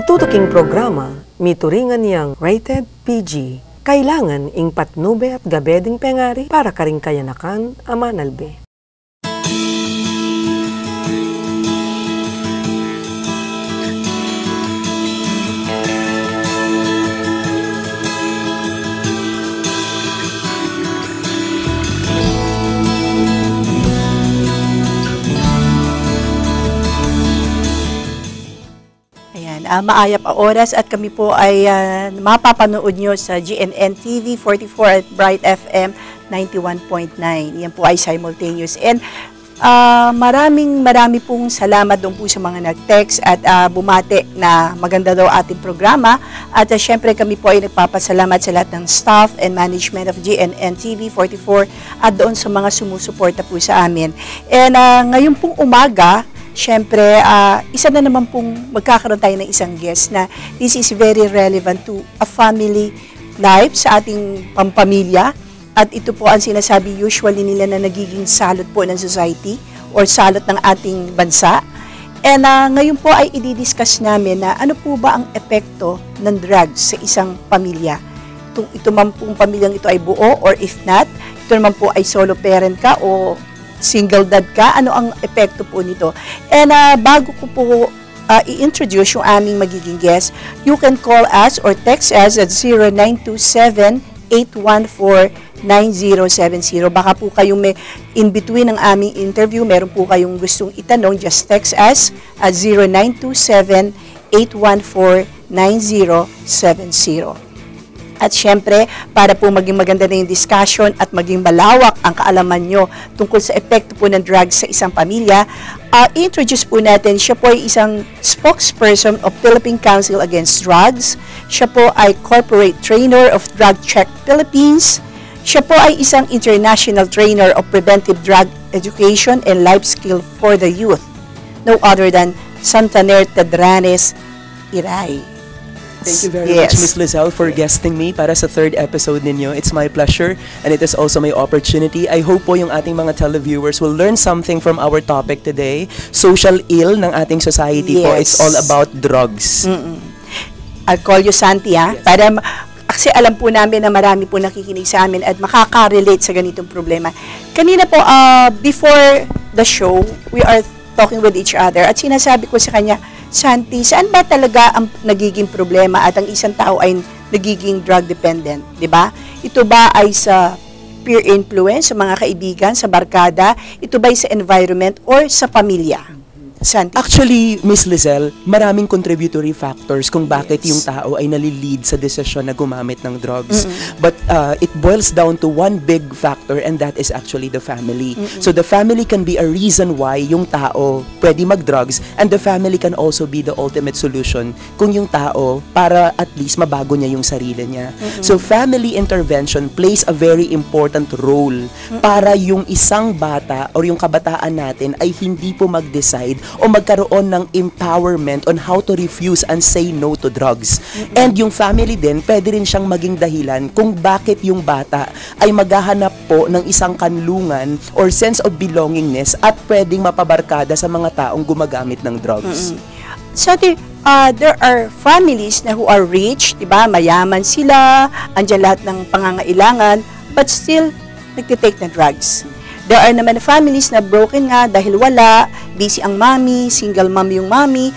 Ing tutuking programa, mituringan niyang rated PG. Kailangan ing patnube at gabeding pengari para karing kayanakan amanalbe. Ah, maayap ang oras at kami po ay ah, mapapanood nyo sa GNN TV 44 at Bright FM 91.9. Yan po ay simultaneous. And ah, maraming marami pong salamat doon po sa mga nag-text at ah, bumate na maganda daw ating programa. At ah, syempre kami po ay nagpapasalamat sa lahat ng staff and management of GNN TV 44 at doon sa mga sumusuporta po sa amin. And ah, ngayon pong umaga, Siyempre, ah, isa na naman pong magkakaroon tayo ng isang guest na this is very relevant to a family life sa ating pampamilya. At ito po ang sinasabi usually nila na nagiging salot po ng society or salot ng ating bansa. And ah, ngayon po ay i-discuss namin na ano po ba ang epekto ng drugs sa isang pamilya. Ito, ito man pong pamilyang ito ay buo or if not, ito naman po ay solo parent ka o single dad ka, ano ang epekto po nito. And ah, bago ko po ah, i-introduce yung aming magiging guest, you can call us or text us at 0927-814-9070. Baka po kayong may in between ng aming interview, meron po kayong gustong itanong, just text us at 0927-814-9070. At syempre, para po maging maganda na yung discussion at maging malawak ang kaalaman nyo tungkol sa epekto po ng drugs sa isang pamilya, uh, introduce po natin, siya po ay isang spokesperson of Philippine Council Against Drugs. Siya po ay corporate trainer of Drug Check Philippines. Siya po ay isang international trainer of preventive drug education and life skill for the youth. No other than Santaner Tedranes Iray. Thank you very Yes. much, Ms. Lizelle, for guesting me para sa third episode ninyo. It's my pleasure and it is also my opportunity. I hope po yung ating mga televiewers will learn something from our topic today. Social ill ng ating society po. It's Yes. all about drugs. I'll call you Santi ha, Yes. para kasi alam po namin na marami po nakikinig sa amin at makaka-relate sa ganitong problema. Kanina po, uh, before the show, we are talking with each other at sinasabi ko sa kanya, Santi, saan ba talaga ang nagiging problema at ang isang tao ay nagiging drug dependent, di ba? Ito ba ay sa peer influence, sa mga kaibigan, sa barkada? Ito ba ay sa environment or sa pamilya? Santi? Actually, Miss Lizelle, maraming contributory factors kung bakit Yes. yung tao ay nalilid sa desisyon na gumamit ng drugs. But uh, it boils down to one big factor and that is actually the family. So the family can be a reason why yung tao pwede mag-drugs and the family can also be the ultimate solution kung yung tao para at least mabago niya yung sarili niya. So family intervention plays a very important role para yung isang bata or yung kabataan natin ay hindi po mag-decide o magkaroon ng empowerment on how to refuse and say no to drugs. And yung family din, pwede rin siyang maging dahilan kung bakit yung bata ay maghahanap po ng isang kanlungan or sense of belongingness at pwedeng mapabarkada sa mga taong gumagamit ng drugs. So, the, uh, there are families na who are rich, di ba? Mayaman sila, andyan lahat ng pangangailangan, but still, nagtitake na drugs. There are naman families na broken nga dahil wala, busy ang mommy, single mom yung mommy,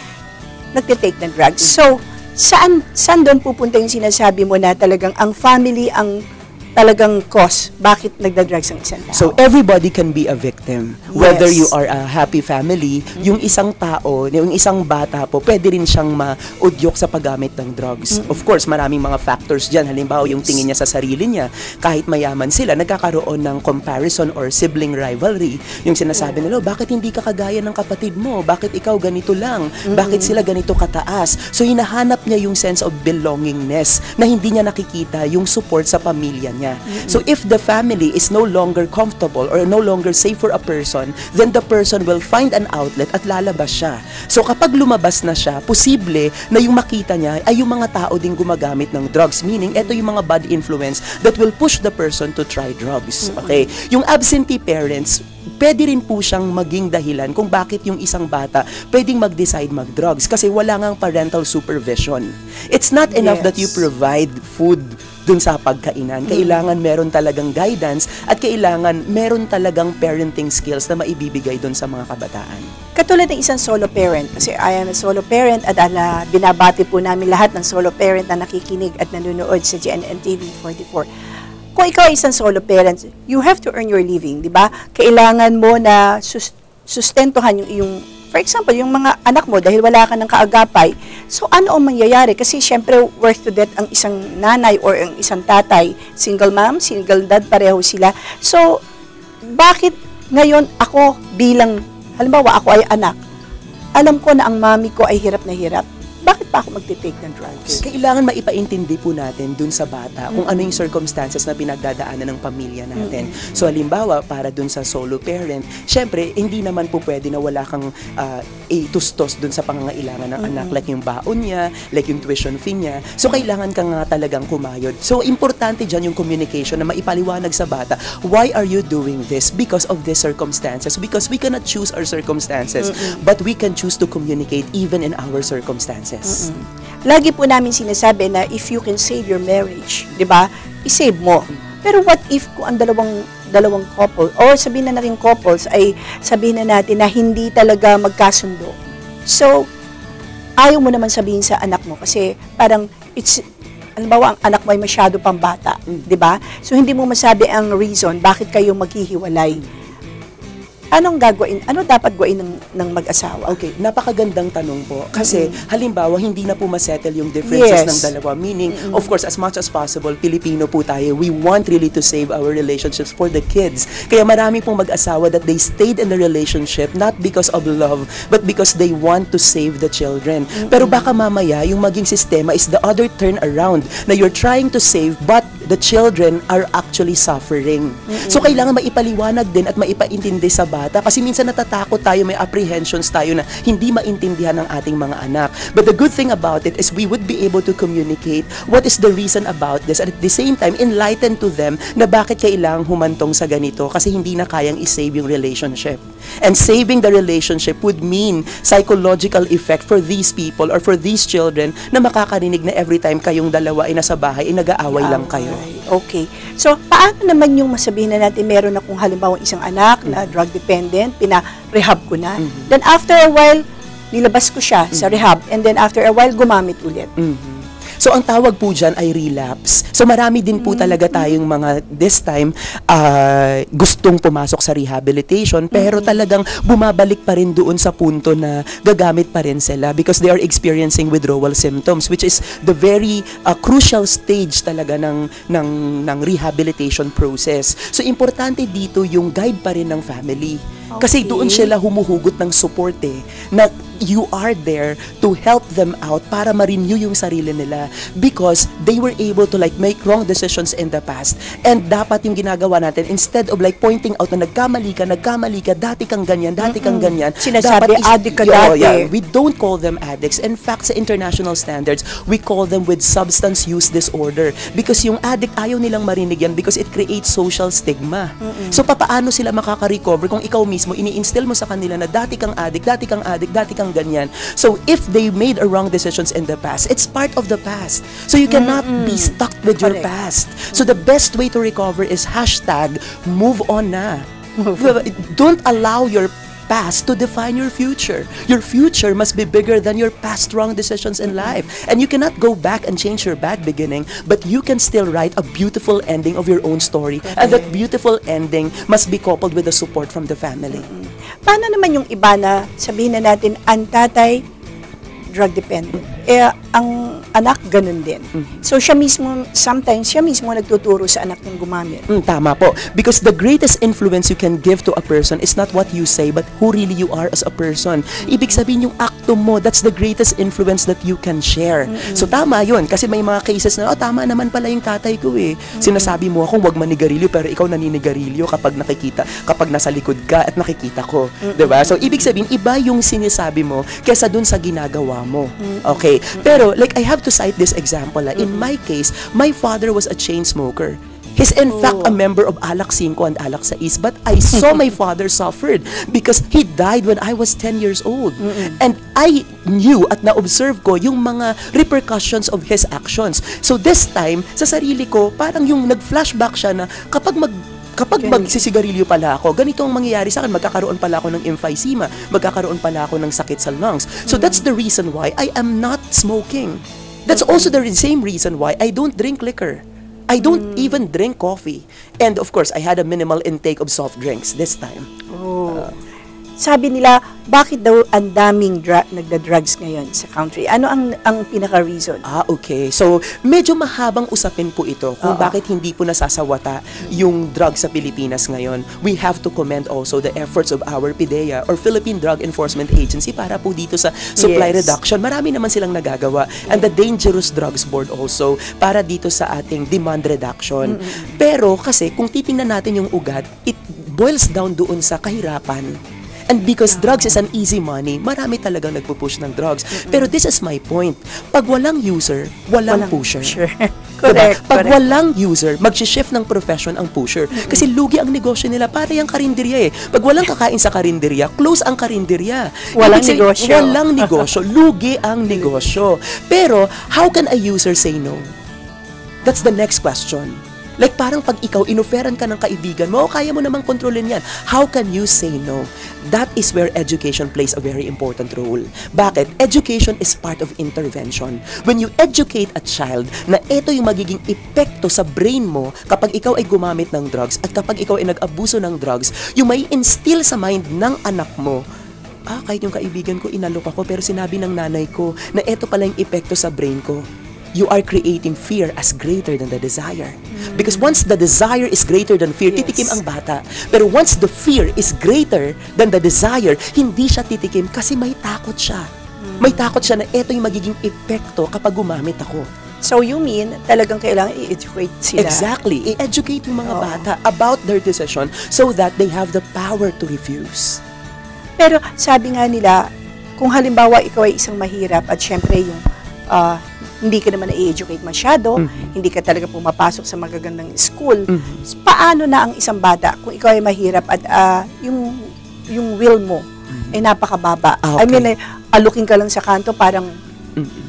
nagtitake na drugs. So, saan, saan doon pupunta yung sinasabi mo na talagang ang family ang talagang cause bakit nagda-drugs ang isang tao? So everybody can be a victim. Whether Yes. you are a happy family, yung isang tao, yung isang bata po, pwede rin siyang maudyok sa paggamit ng drugs. Of course, maraming mga factors dyan. Halimbawa, yung tingin niya sa sarili niya, kahit mayaman sila, nagkakaroon ng comparison or sibling rivalry. Yung sinasabi nila, "Oh, bakit hindi ka kagaya ng kapatid mo? Bakit ikaw ganito lang? Bakit sila ganito kataas? So hinahanap niya yung sense of belongingness na hindi niya nakikita yung support sa pamilya niya. So if the family is no longer comfortable or no longer safe for a person, then the person will find an outlet at lalabas siya. So kapag lumabas na siya, posible na yung makita niya ay yung mga tao din gumagamit ng drugs. Meaning, ito yung mga bad influence that will push the person to try drugs. Okay? Yung absentee parents, pwede rin po siyang maging dahilan kung bakit yung isang bata pwedeng mag-decide mag-drugs kasi wala ngang parental supervision. It's not enough that you Yes. provide food dun sa pagkainan. Kailangan meron talagang guidance at kailangan meron talagang parenting skills na maibibigay dun sa mga kabataan. Katulad ng isang solo parent, kasi I am a solo parent at ala, binabati po namin lahat ng solo parent na nakikinig at nanonood sa GNN TV 44. Kung ikaw ay isang solo parent, you have to earn your living, di ba? Kailangan mo na sus- sustentuhan yung iyong, for example, yung mga anak mo dahil wala ka ng kaagapay. So, ano ang mangyayari? Kasi syempre, worth to death ang isang nanay or ang isang tatay. Single mom, single dad, pareho sila. So, bakit ngayon ako bilang, halimbawa ako ay anak, alam ko na ang mami ko ay hirap na hirap, bakit pa ako magte-take ng drugs? Kailangan maipaintindi po natin dun sa bata kung ano yung circumstances na pinagdadaanan ng pamilya natin. So halimbawa, para dun sa solo parent, syempre, hindi naman po pwede na wala kang uh, itustos dun sa pangangailangan ng anak, like yung baon niya, like yung tuition fee niya. So kailangan ka nga talagang kumayod. So importante dyan yung communication na maipaliwanag sa bata, why are you doing this? Because of these circumstances. Because we cannot choose our circumstances, but we can choose to communicate even in our circumstances. Lagi po namin sinasabi na if you can save your marriage, 'di ba? I-save mo. Pero what if kung ang dalawang dalawang couple or sabihin na natin couples ay sabihin na natin na hindi talaga magkasundo. So, ayaw mo naman sabihin sa anak mo kasi parang it's halimbawa ang anak mo ay masyado pang bata, 'di ba? So hindi mo masabi ang reason bakit kayo maghihiwalay. Anong gagawin? Ano dapat gawin ng, ng mag-asawa? Okay, napakagandang tanong po. Kasi halimbawa, hindi na po masettle yung differences Yes. ng dalawa. Meaning, of course, as much as possible, Pilipino po tayo, we want really to save our relationships for the kids. Kaya marami pong mag-asawa that they stayed in the relationship not because of love, but because they want to save the children. Pero baka mamaya, yung maging sistema is the other turn around na you're trying to save, but the children are actually suffering. So, kailangan maipaliwanag din at maipaintindi sa bata kasi minsan natatakot tayo, may apprehensions tayo na hindi maintindihan ng ating mga anak. But the good thing about it is we would be able to communicate what is the reason about this and at the same time, enlighten to them na bakit kailangang humantong sa ganito kasi hindi na kayang isave yung relationship. And saving the relationship would mean psychological effect for these people or for these children na makakarinig na every time kayong dalawa ay nasa bahay, ay nag-aaway lang kayo. Okay. So, paano naman yung masabihin na natin meron akong halimbawa isang anak na drug dependent, pina-rehab ko na. Then after a while, nilabas ko siya sa rehab and then after a while, gumamit ulit. Mhm. So ang tawag po dyan ay relapse. So marami din po talaga tayong mga this time ah, gustong pumasok sa rehabilitation pero talagang bumabalik pa rin doon sa punto na gagamit pa rin sila because they are experiencing withdrawal symptoms which is the very ah, crucial stage talaga ng ng ng rehabilitation process. So importante dito yung guide pa rin ng family. Kasi Okay. doon sila humuhugot ng support eh, na you are there to help them out para ma-renew yung sarili nila because they were able to like make wrong decisions in the past and dapat yung ginagawa natin instead of like pointing out na nagkamali ka, nagkamali ka, dati kang ganyan, dati kang ganyan. Sinasabi, dapat is- addict ka dati. yeah. We don't call them addicts. In fact, sa international standards, we call them with substance use disorder because yung addict ayaw nilang marinig yan because it creates social stigma. So papaano sila makaka-recover kung ikaw mismo ini-instill mo sa kanila na dati kang addict, dati kang addict, dati kang ganyan. So if they made a wrong decisions in the past, it's part of the past. So you cannot be stuck with your Correct. past. So the best way to recover is hashtag move on na. Don't allow your past to define your future. Your future must be bigger than your past wrong decisions in life. And you cannot go back and change your bad beginning, but you can still write a beautiful ending of your own story. And that beautiful ending must be coupled with the support from the family. Paano naman yung iba na sabihin na natin, ang tatay, drug dependent. Eh, ang anak, ganun din. So, siya mismo, sometimes, siya mismo nagtuturo sa anak ng gumamit. Mm, tama po. Because the greatest influence you can give to a person is not what you say, but who really you are as a person. Ibig sabihin yung akto mo, that's the greatest influence that you can share. So tama yun. Kasi may mga cases na, oh, tama naman pala yung tatay ko eh. Sinasabi mo akong wag manigarilyo, pero ikaw naninigarilyo kapag nakikita, kapag nasa likod ka at nakikita ko. 'Di ba So, ibig sabihin, iba yung sinasabi mo kesa dun sa ginagawa mo. Okay? Pero, like, I have to cite this example. ah. In my case, my father was a chain smoker. He's in fact Oh. a member of Alak 5 and Alak 6, but I saw my father suffered because he died when I was 10 years old. And I knew at na-observe ko yung mga repercussions of his actions. So this time, sa sarili ko, parang yung nag-flashback siya na kapag mag kapag magsisigarilyo pala ako, ganito ang mangyayari sa akin, magkakaroon pala ako ng emphysema, magkakaroon pala ako ng sakit sa lungs. So that's the reason why I am not smoking. That's also the same reason why I don't drink liquor. I don't even drink coffee. And of course, I had a minimal intake of soft drinks this time. Sabi nila, bakit daw ang daming dra- nagda-drugs ngayon sa country? Ano ang ang pinaka-reason? Ah, okay. So, medyo mahabang usapin po ito kung Oo. bakit hindi po nasasawata yung drug sa Pilipinas ngayon. We have to commend also the efforts of our PIDEA or Philippine Drug Enforcement Agency para po dito sa supply Yes. reduction. Marami naman silang nagagawa. And the Dangerous Drugs Board also para dito sa ating demand reduction. Pero kasi kung titingnan natin yung ugat, it boils down doon sa kahirapan. And because drugs is an easy money, marami talagang nagpo-push ng drugs. Pero this is my point. Pag walang user, walang, pusher. Sure. Diba? correct, Pag correct. walang user, mag-shift ng profession ang pusher. Kasi lugi ang negosyo nila para yung karinderya eh. Pag walang kakain sa karinderya, close ang karinderya. Walang Ibig negosyo. Walang negosyo. lugi ang negosyo. Pero, how can a user say no? That's the next question. Like parang pag ikaw, inoferan ka ng kaibigan mo, kaya mo namang kontrolin yan. How can you say no? That is where education plays a very important role. Bakit? Education is part of intervention. When you educate a child na ito yung magiging epekto sa brain mo kapag ikaw ay gumamit ng drugs at kapag ikaw ay nag-abuso ng drugs, yung may instill sa mind ng anak mo, ah, kahit yung kaibigan ko, inalok ako, pero sinabi ng nanay ko na ito pala yung epekto sa brain ko. You are creating fear as greater than the desire. Because once the desire is greater than fear, Yes. titikim ang bata. Pero once the fear is greater than the desire, hindi siya titikim kasi may takot siya. May takot siya na ito yung magiging epekto kapag gumamit ako. So you mean, talagang kailangan i-educate sila? Exactly. I-educate yung mga Oo. bata about their decision so that they have the power to refuse. Pero sabi nga nila, kung halimbawa ikaw ay isang mahirap at syempre yung ah, hindi ka naman na-educate masyado, Mhm. hindi ka talaga pumapasok sa magagandang school, Mhm. paano na ang isang bata kung ikaw ay mahirap at ah, yung yung will mo ay napakababa? Ah, I okay. mean, eh, alukin ka lang sa kanto, parang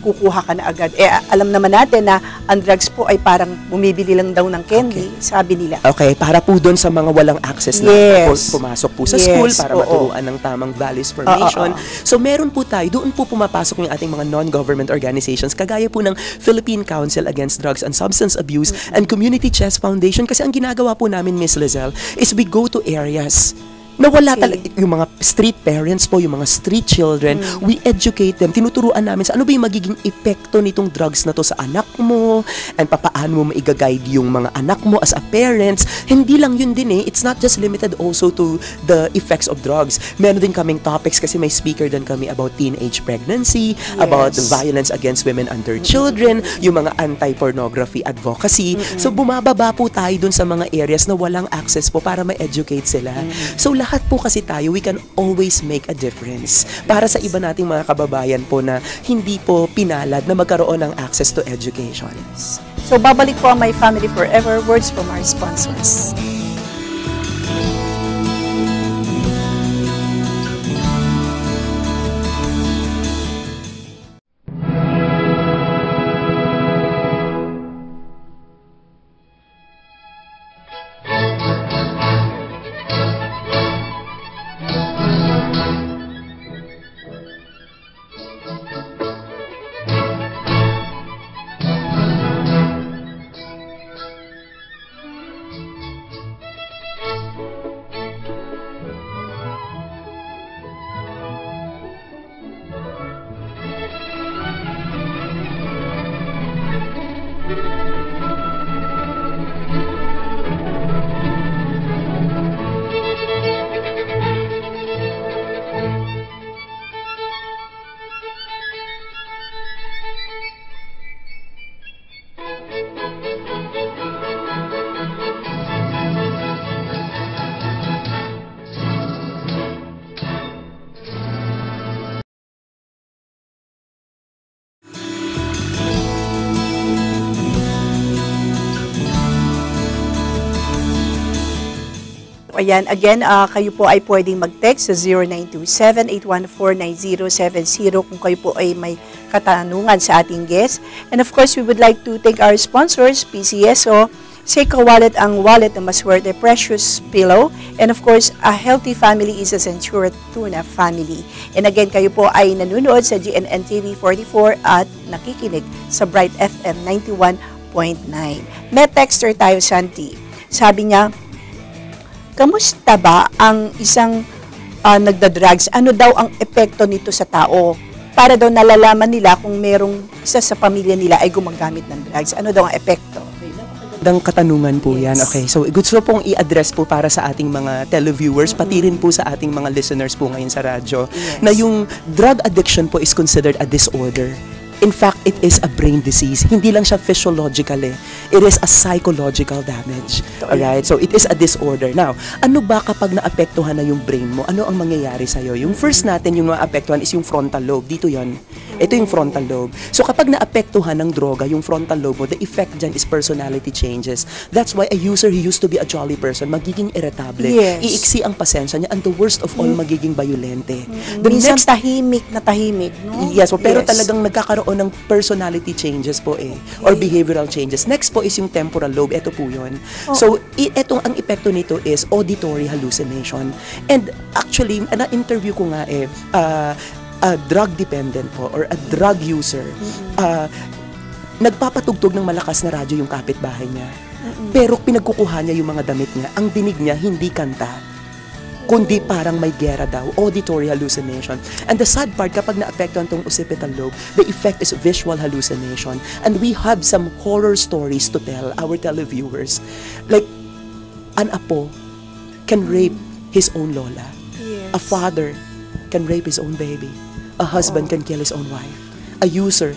Kukuha ka na agad. Eh, alam naman natin na ang drugs po ay parang bumibili lang daw ng candy, sabi nila. Okay, para po doon sa mga walang access na Yes. pu- pumasok po sa Yes, school para oo. maturuan ng tamang values formation. Oo, oo. So meron po tayo, doon po pumapasok yung ating mga non-government organizations kagaya po ng Philippine Council Against Drugs and Substance Abuse and Community Chess Foundation kasi ang ginagawa po namin, Miss Lizelle, is we go to areas na wala Okay. talaga, yung mga street parents po, yung mga street children, Mm. we educate them, tinuturuan namin sa ano ba yung magiging epekto nitong drugs na to sa anak mo, and papaano mo maiga-guide yung mga anak mo as a parents. Hindi lang yun din eh, it's not just limited also to the effects of drugs. Meron din kaming topics kasi may speaker din kami about teenage pregnancy, about Yes. violence against women and their children, yung mga anti-pornography advocacy. So bumababa po tayo dun sa mga areas na walang access po para ma-educate sila. So lahat po kasi tayo, we can always make a difference. Para sa iba nating mga kababayan po na hindi po pinalad na magkaroon ng access to education. So, babalik po ang My Family Forever. Words from our sponsors. Ayan, again, ah, kayo po ay pwedeng mag-text sa 0927-814-9070 kung kayo po ay may katanungan sa ating guest. And of course, we would like to thank our sponsors, PCSO, Seiko Wallet ang wallet na maswerte, precious pillow, and of course, a healthy family is a Centura Tuna family. And again, kayo po ay nanonood sa GNN TV 44 at nakikinig sa Bright FM 91.9. May texter tayo, Santi. Sabi niya, kamusta ba ang isang ah, nagda-drugs? Ano daw ang epekto nito sa tao? Para daw nalalaman nila kung merong isa sa pamilya nila ay gumagamit ng drugs. Ano daw ang epekto? Magandang katanungan po yan. Yes. Okay, so gusto pong i-address po para sa ating mga televiewers, pati rin po sa ating mga listeners po ngayon sa radyo, Yes. na yung drug addiction po is considered a disorder. In fact, it is a brain disease. Hindi lang siya physiological eh. It is a psychological damage. Alright? So, it is a disorder. Now, ano ba kapag naapektuhan na yung brain mo? Ano ang mangyayari sa'yo? Yung first natin, yung maapektuhan is yung frontal lobe. Dito yon. Ito yung frontal lobe. So, kapag naapektuhan ng droga, yung frontal lobe mo, the effect dyan is personality changes. That's why a user who used to be a jolly person, magiging irritable. Yes. Iiksi ang pasensya niya. And the worst of all, magiging violente. The Minsan next tahimik na tahimik, no? Yes, pero Yes. talagang nagkakaroon ng personality changes po eh or behavioral changes. Next po is yung temporal lobe. Ito po 'yon. So, i- etong ang epekto nito is auditory hallucination. And actually, na-interview ko nga eh uh, a drug dependent po or a drug user. uh, nagpapatugtog ng malakas na radyo yung kapitbahay niya. Pero pinagkukuha niya yung mga damit niya. Ang dinig niya hindi kanta kundi parang may gera daw, auditory hallucination. And the sad part, kapag naapektuhan tong occipital lobe, the effect is visual hallucination. And we have some horror stories to tell our televiewers. Like, an apo can rape his own lola. Yes. A father can rape his own baby. A husband can kill his own wife. A user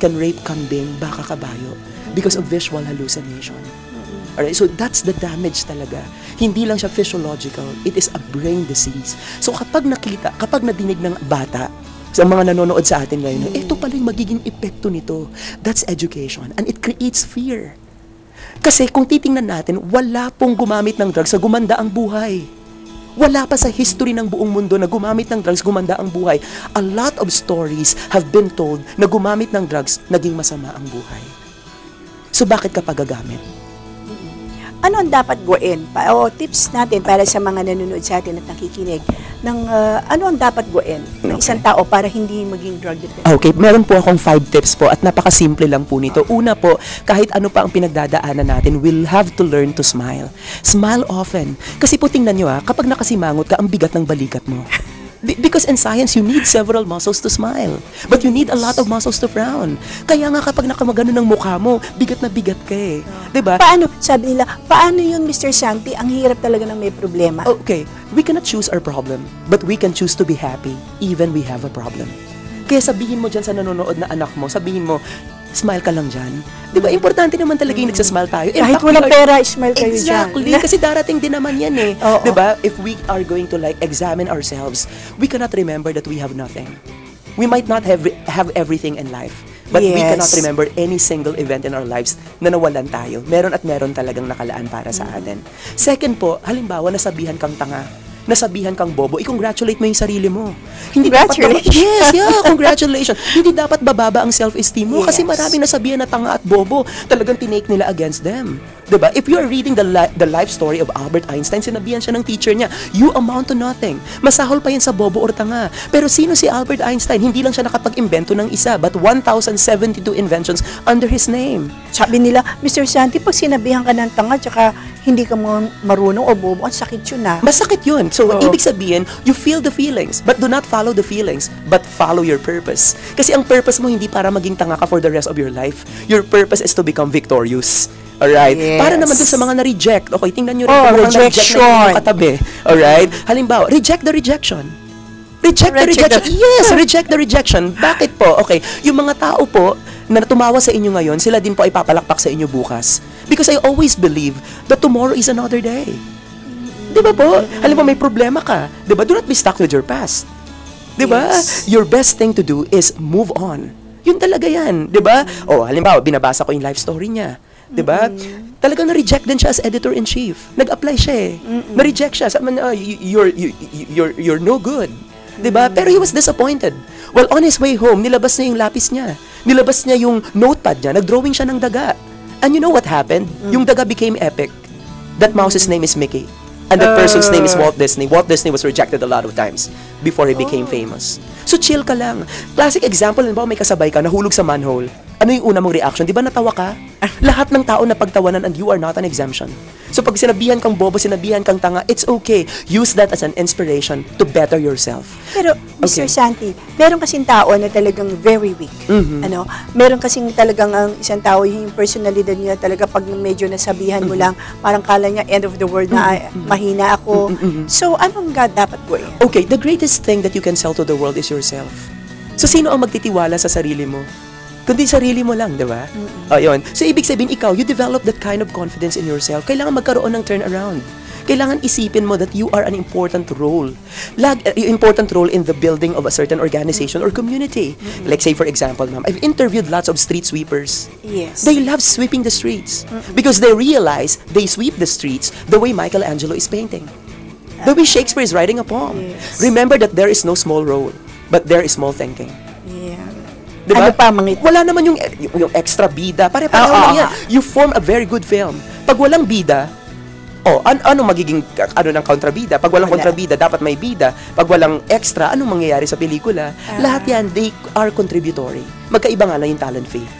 can rape kambing, baka kabayo because of visual hallucination. Alright, so that's the damage talaga. Hindi lang siya physiological, it is a brain disease. So kapag nakita, kapag nadinig ng bata, sa mga nanonood sa atin ngayon, ito pala yung magiging epekto nito. That's education. And it creates fear. Kasi kung titingnan natin, wala pong gumamit ng drugs sa gumanda ang buhay. Wala pa sa history ng buong mundo na gumamit ng drugs, gumanda ang buhay. A lot of stories have been told na gumamit ng drugs, naging masama ang buhay. So bakit ka pa gagamit? Ano ang dapat gawin? Pa, o tips natin para sa mga nanonood sa atin at nakikinig ng ah, ano ang dapat gawin ng isang tao para hindi maging drug dependent? Okay, meron po akong five tips po at napakasimple lang po nito. Una po, kahit ano pa ang pinagdadaanan natin, we'll have to learn to smile. Smile often. Kasi po tingnan nyo ah, kapag nakasimangot ka, ang bigat ng balikat mo. Be- Because in science, you need several muscles to smile. But you need a lot of muscles to frown. Kaya nga kapag nakamagano ng mukha mo, bigat na bigat ka eh. 'Di ba? Paano, sabi nila, paano yun Mr. Santi? Ang hirap talaga ng may problema. Okay, we cannot choose our problem, but we can choose to be happy even we have a problem. Kaya sabihin mo dyan sa nanonood na anak mo, sabihin mo, smile ka lang dyan. Di ba? Importante naman talaga yung nagsasmile tayo. In Kahit fact, walang we are- pera, smile kayo Exactly. dyan. Kasi darating din naman yan eh. Oo. Di ba? If we are going to like examine ourselves, we cannot remember that we have nothing. We might not have have everything in life. But we Yes. cannot remember any single event in our lives na nawalan tayo. Meron at meron talagang nakalaan para sa atin. Second po, halimbawa, nasabihan kang tanga nasabihan kang bobo, i-congratulate mo yung sarili mo. Hindi dapat baba- yes, yeah, congratulations. Hindi dapat bababa ang self-esteem mo kasi Yes. maraming nasabihan na tanga at bobo. Talagang tinake nila against them. 'Di ba? If you are reading the li- the life story of Albert Einstein, sinabihan siya ng teacher niya, you amount to nothing. Masahol pa yan sa bobo or tanga. Pero sino si Albert Einstein? Hindi lang siya nakapag-imbento ng isa, but 1,072 inventions under his name. Sabi nila, Mr. Santi, pag sinabihan ka ng tanga, tsaka hindi ka marunong o bobo, ang sakit yun ah. Masakit yun. So, Oo. ibig sabihin, you feel the feelings, but do not follow the feelings, but follow your purpose. Kasi ang purpose mo hindi para maging tanga ka for the rest of your life. Your purpose is to become victorious. Alright? Yes. Para naman dun sa mga na-reject. Okay, tingnan nyo rin Oh, na-reject na rejection. yung katabi. Alright? Halimbawa, reject the rejection. Reject the Reject rejection. the- Yes, reject the rejection. Bakit po? Okay, yung mga tao po na tumawa sa inyo ngayon, sila din po ay papalakpak sa inyo bukas. Because I always believe that tomorrow is another day. Di ba po? Halimbawa may problema ka. Di ba? Do not be stuck with your past. Di ba? Yes. Your best thing to do is move on. Yun talaga yan. Di ba? O, halimbawa, binabasa ko yung life story niya. Di ba? Talagang na-reject din siya as editor-in-chief. Nag-apply siya eh. Na-reject siya. Sabi man, "Ah, y- you're, you, you're, you're no good. 'Di ba? Pero he was disappointed. Well, on his way home, nilabas niya yung lapis niya. Nilabas niya yung notepad niya. Nag-drawing siya ng daga. And you know what happened? Yung daga became epic. That mouse's name is Mickey. And that person's name is Walt Disney. Walt Disney was rejected a lot of times before he became famous. So chill ka lang. Classic example, halimbawa may kasabay ka, nahulog sa manhole. Ano yung una mong reaction? Di ba natawa ka? Lahat ng tao na pagtawanan and you are not an exemption. So pag sinabihan kang bobo, sinabihan kang tanga, it's okay. Use that as an inspiration to better yourself. Pero, Mr. Okay. Santi, meron kasing tao na talagang very weak. Mhm. Ano? Meron kasing talagang ang isang tao, yung personalidad niya talaga pag medyo nasabihan mo lang, parang kala niya end of the world na "Ay, mahina ako. So, anong ga dapat gawin? Okay, the greatest thing that you can sell to the world is yourself. So, sino ang magtitiwala sa sarili mo? Kundi sarili mo lang, di ba? Ayun. So, ibig sabihin, ikaw, you develop that kind of confidence in yourself. Kailangan magkaroon ng turnaround. Kailangan isipin mo that you are an important role. Lag, uh, important role in the building of a certain organization or community. Like say, for example, ma'am, I've interviewed lots of street sweepers. Yes. They love sweeping the streets because they realize they sweep the streets the way Michelangelo is painting. The way Shakespeare is writing a poem. Yes. Remember that there is no small role, but there is small thinking. Diba? Ano pa mga Wala naman yung, yung, yung extra bida. Pare-pareho Oo, lang oo, yan. You form a very good film. Pag walang bida, oh, an ano magiging ano ng kontrabida? Pag walang Wala. kontrabida, dapat may bida. Pag walang extra, anong mangyayari sa pelikula? Ah. Lahat yan, they are contributory. Magkaiba nga lang yung talent fee.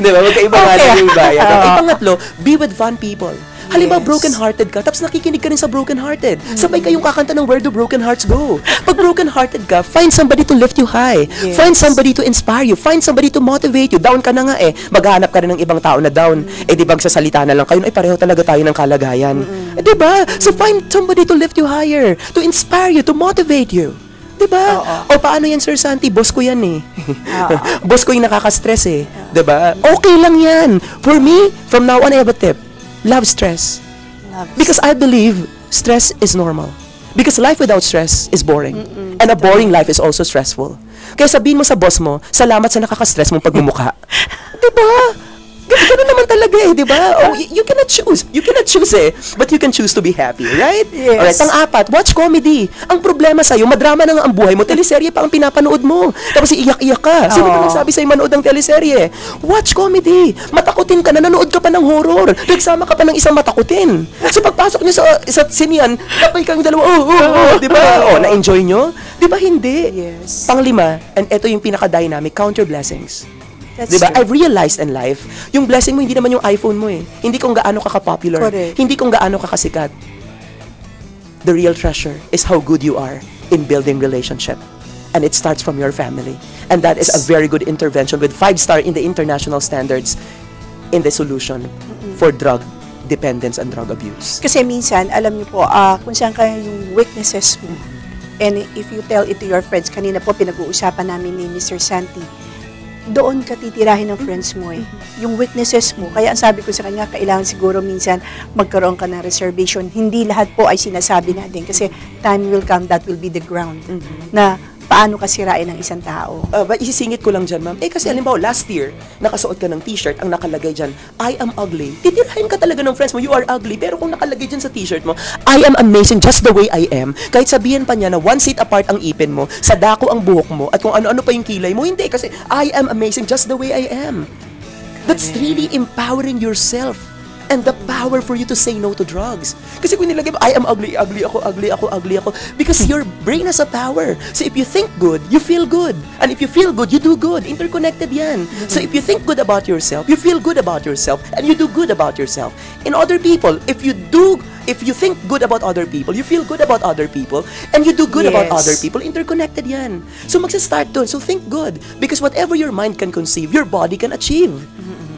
Di ba? Magkaiba nga Okay. lang yung. Oo. Okay, pangatlo, be with fun people. Halimbawa, Yes. broken-hearted ka, tapos nakikinig ka rin sa broken-hearted. Sabay kayong kakanta ng Where Do Broken Hearts Go? Pag broken-hearted ka, find somebody to lift you high. Yes. Find somebody to inspire you. Find somebody to motivate you. Down ka na nga eh. Maghahanap ka rin ng ibang tao na down. Eh di ba sasalita na lang kayo, ay pareho talaga tayo ng kalagayan. Eh, di ba? So find somebody to lift you higher, to inspire you, to motivate you. Di ba? O paano yan, Sir Santi? Boss ko yan eh. Boss ko yung nakaka-stress eh. Di ba? Okay lang yan. For me, from now on, I have a tip. Love stress. Love Because I believe stress is normal. Because life without stress is boring. And a boring life is also stressful. Kaya sabihin mo sa boss mo, salamat sa nakaka-stress mong pagmumukha. diba? Gan- Ganun naman talaga eh, di ba? Oh, you cannot choose. You cannot choose eh. But you can choose to be happy, right? Yes. Alright, pang-apat, watch comedy. Ang problema sa'yo, madrama na nga ang buhay mo, teleserye pa ang pinapanood mo. Tapos iiyak-iyak ka. Sino ba nagsabi sa'yo manood ng teleserye? Watch comedy. Matakutin ka na, nanood ka pa ng horror. Nagsama ka pa ng isang matakutin. So pagpasok niyo sa, sa sinian, kapay kang dalawa, oh, oh, oh, di ba? Oh, na-enjoy nyo? Di ba hindi? Yes. Panglima, and ito yung pinaka-dynamic, count your blessings. That's Diba? true. I've realized in life, yung blessing mo hindi naman yung iPhone mo eh. Hindi kung gaano ka ka-popular. Correct. Hindi kung gaano ka kasikat. The real treasure is how good you are in building relationship. And it starts from your family. And that is a very good intervention with five star in the international standards in the solution for drug dependence and drug abuse. Kasi minsan, alam niyo po, ah, kung saan kayo yung weaknesses mo, and if you tell it to your friends, kanina po pinag-uusapan namin ni Mr. Santi, doon ka titirahin ng friends mo eh. Yung weaknesses mo. Kaya ang sabi ko sa kanya, kailangan siguro minsan magkaroon ka ng reservation. Hindi lahat po ay sinasabi natin kasi time will come, that will be the ground na paano ka sirain ng isang tao. Uh, ba, isisingit ko lang dyan, ma'am. Eh, kasi alimbawa, last year, nakasuot ka ng t-shirt, ang nakalagay dyan, I am ugly. Titirahin ka talaga ng friends mo, you are ugly. Pero kung nakalagay dyan sa t-shirt mo, I am amazing just the way I am. Kahit sabihin pa niya na one seat apart ang ipin mo, sa dako ang buhok mo, at kung ano-ano pa yung kilay mo, hindi. Kasi I am amazing just the way I am. That's really empowering yourself and the power for you to say no to drugs. Kasi kung nilagay mo, I am ugly, ugly ako, ugly ako, ugly ako. Because your brain has a power. So if you think good, you feel good. And if you feel good, you do good. Interconnected yan. So if you think good about yourself, you feel good about yourself, and you do good about yourself. In other people, if you do if you think good about other people, you feel good about other people, and you do good about Yes. other people, interconnected yan. So magsa-start doon. So think good. Because whatever your mind can conceive, your body can achieve.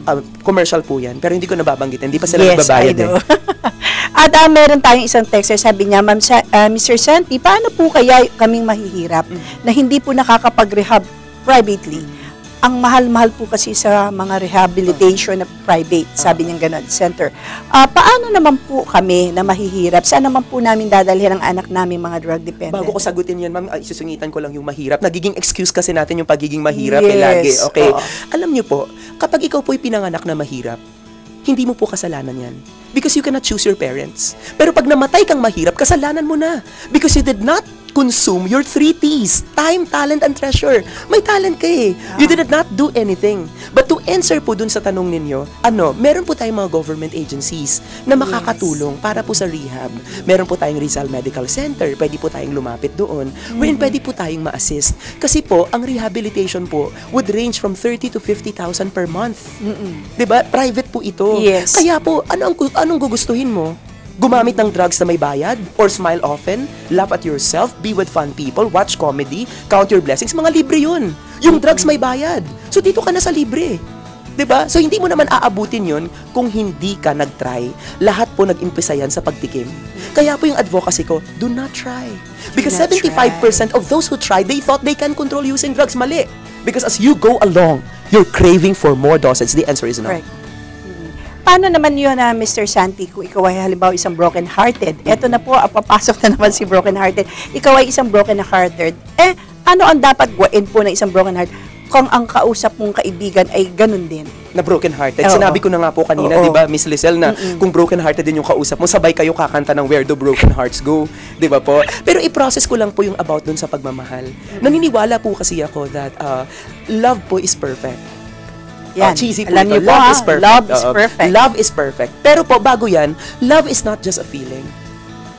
Ah, commercial po yan. Pero hindi ko nababanggitin. Hindi pa sila yes, nagbabayad eh. At ah, meron tayong isang texter, sabi niya, Ma'am Sa- ah, Mr. Santi, paano po kaya kaming mahihirap Mm. na hindi po nakakapag-rehab privately? Ang mahal-mahal po kasi sa mga rehabilitation na private, sabi niya ganun, center. Ah, paano naman po kami na mahihirap? Saan naman po namin dadalhin ang anak namin mga drug dependent? Bago ko sagutin yan, ma'am, susungitan ko lang yung mahirap. Nagiging excuse kasi natin yung pagiging mahirap eh, Yes, lagi. Okay. oo. Alam niyo po, kapag ikaw po'y pinanganak na mahirap, hindi mo po kasalanan yan. Because you cannot choose your parents. Pero pag namatay kang mahirap, kasalanan mo na. Because you did not consume your three T's. Time, talent, and treasure. May talent ka eh. You did not do anything. But to answer po dun sa tanong ninyo, ano, meron po tayong mga government agencies na makakatulong para po sa rehab. Meron po tayong Rizal Medical Center. Pwede po tayong lumapit doon. Wherein pwede po tayong ma-assist. Kasi po, ang rehabilitation po would range from 30 to 50,000 per month. 'Di ba? Private po ito. Yes. Kaya po, ano ang anong gugustuhin mo? Gumamit ng drugs na may bayad? Or smile often? Laugh at yourself? Be with fun people? Watch comedy? Count your blessings? Mga libre yun. Yung drugs may bayad. So dito ka na sa libre. 'Di ba? So hindi mo naman aabutin 'yon kung hindi ka nag-try. Lahat po nag-umpisa yan sa pagtikim. Kaya po yung advocacy ko, do not try. Because not 75% of those who tried, they thought they can control using drugs. Mali. Because as you go along, you're craving for more dosage. The answer is no. Correct. Paano naman yun na Mr. Santi kung ikaw ay halimbawa isang broken-hearted? Eto na po, ah, papasok na naman si broken-hearted. Ikaw ay isang broken-hearted. Eh, ano ang dapat gawin po ng isang broken-hearted kung ang kausap mong kaibigan ay ganun din? na broken-hearted. Oo. Sinabi ko na nga po kanina, di ba, Miss Lizelle, na kung broken-hearted din yung kausap mo, sabay kayo kakanta ng Where Do Broken Hearts Go? Di ba po? Pero i-process ko lang po yung about dun sa pagmamahal. Naniniwala po kasi ako that uh, love po is perfect. Yan. Oh, cheesy po Alam ito. niyo po, love ha? is perfect. Love is Oo. perfect. Love is perfect. Pero po, bago yan, love is not just a feeling.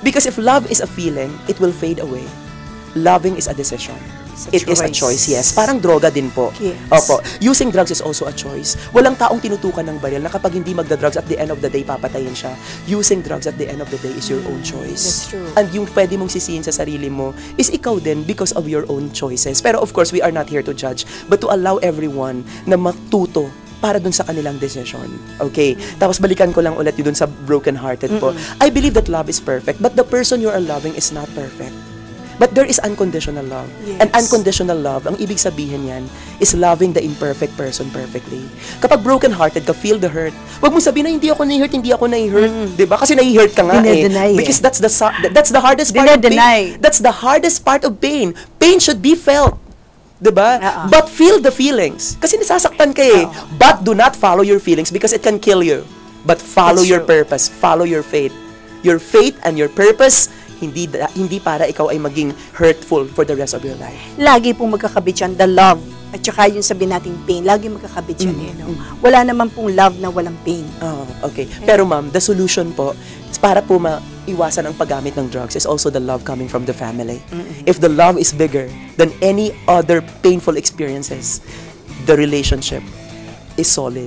Because if love is a feeling, it will fade away. Loving is a decision. It is a choice. choice, yes. Parang droga din po. Yes. Opo. Using drugs is also a choice. Walang taong tinutukan ng baril na kapag hindi magda-drugs at the end of the day, papatayin siya. Using drugs at the end of the day is your own choice. That's true. And yung pwede mong sisihin sa sarili mo is ikaw din because of your own choices. Pero of course, we are not here to judge, but to allow everyone na matuto para dun sa kanilang decision. Okay? Tapos balikan ko lang ulit yun dun sa broken-hearted po. I believe that love is perfect, but the person you are loving is not perfect. But there is unconditional love. And Yes. unconditional love, ang ibig sabihin yan, is loving the imperfect person perfectly. Kapag broken-hearted ka, feel the hurt. Huwag mong sabihin na hindi ako na-hurt, hindi ako na-hurt. Di ba? Kasi na-hurt ka nga eh. Dinedeny eh. Because that's the that's the hardest part of Dinedeny. pain. That's the hardest part of pain. Pain should be felt. 'Di ba? Oo. But feel the feelings. Kasi nasasaktan ka eh. But do not follow your feelings because it can kill you. But follow That's your true. purpose. Follow your faith. Your faith and your purpose hindi hindi para ikaw ay maging hurtful for the rest of your life. Lagi pong magkakabit yan, the love. At saka yung sabihin nating pain, lagi magkakabit yan eh. No? Wala naman pong love na walang pain. Oh, okay. Pero ma'am, the solution po para po maiwasan ang paggamit ng drugs is also the love coming from the family. If the love is bigger than any other painful experiences, the relationship is solid.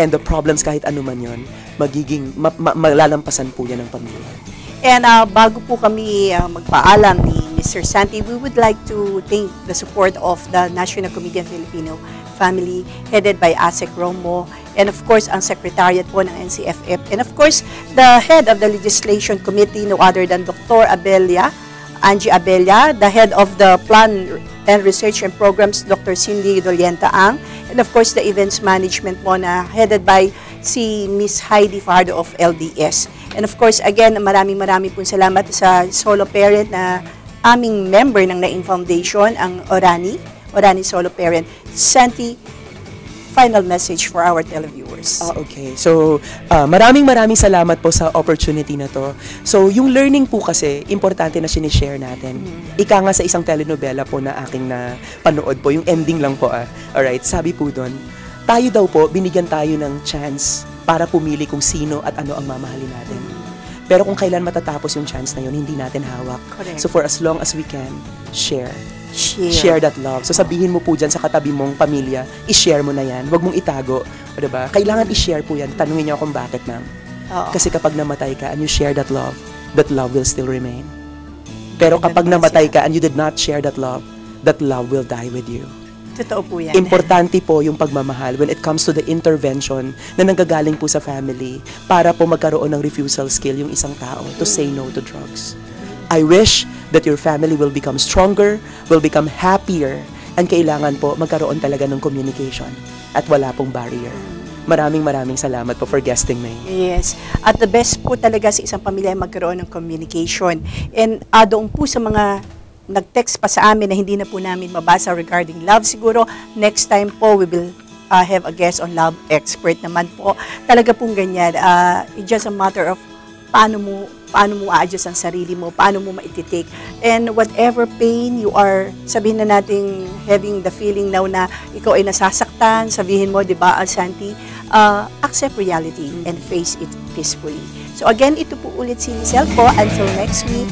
And the problems kahit ano man yon, magiging ma- ma- malalampasan po yan ng pamilya. And uh, bago po kami uh, magpaalam ni Mr. Santi, we would like to thank the support of the National Comedian Filipino family headed by ASEC Romo and of course ang secretariat po ng NCFF and of course the head of the legislation committee no other than Dr. Abelia Angie Abella, the head of the Plan and Research and Programs, Dr. Cindy Dolienta Ang, and of course the events management mo na headed by si Miss Heidi Fardo of LDS. And of course, again, maraming maraming pong salamat sa solo parent na aming member ng Naing Foundation, ang Orani, Orani Solo Parent. Santi, final message for our televiewers. Ah, okay. So, ah, maraming maraming salamat po sa opportunity na to. So, yung learning po kasi, importante na sinishare natin. Ika nga sa isang telenovela po na aking na panood po, yung ending lang po ah. Alright, sabi po doon, tayo daw po, binigyan tayo ng chance para pumili kung sino at ano ang mamahalin natin. Pero kung kailan matatapos yung chance na yun, hindi natin hawak. Correct. So, for as long as we can, share Share. share that love. So sabihin mo po dyan sa katabi mong pamilya, i-share mo na yan. Huwag mong itago. O, diba? Kailangan i-share po yan. Tanungin niyo kung bakit, ma'am. Oo. Kasi kapag namatay ka and you share that love, that love will still remain. Pero kapag namatay ka and you did not share that love, that love will die with you. Totoo po yan. Importante po yung pagmamahal when it comes to the intervention na nanggagaling po sa family para po magkaroon ng refusal skill yung isang tao to say no to drugs. I wish that your family will become stronger, will become happier, and kailangan po magkaroon talaga ng communication at wala pong barrier. Maraming maraming salamat po for guesting me. Yes. At the best po talaga sa isang pamilya ay magkaroon ng communication. And uh, doon po sa mga nag-text pa sa amin na hindi na po namin mabasa regarding love, siguro next time po we will uh, have a guest on love expert naman po. Talaga pong ganyan. Uh, it's just a matter of paano mo paano mo a-adjust ang sarili mo, paano mo maititake. And whatever pain you are, sabihin na natin having the feeling now na ikaw ay nasasaktan, sabihin mo, di ba, Alsanti, uh, accept reality and face it peacefully. So again, ito po ulit si Lizelle po. Until next week,